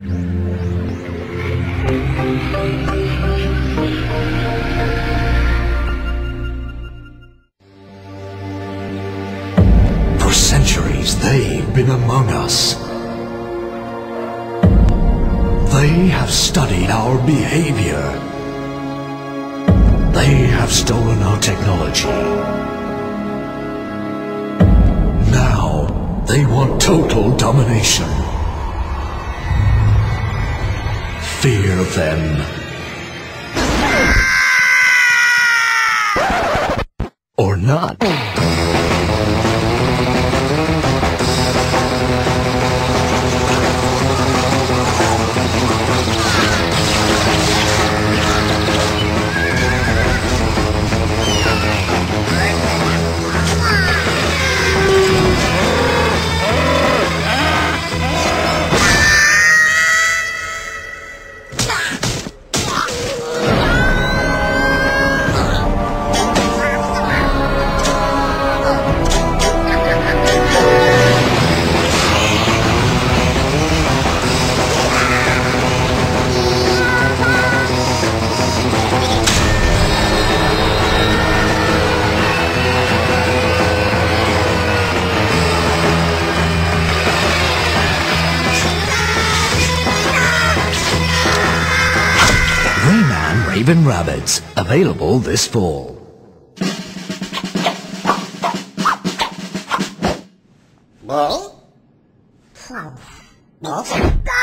For centuries, they've been among us. They have studied our behavior. They have stolen our technology. Now, they want total domination. Fear them. Or not. Raving Rabbids, available this fall. Ball? Ball?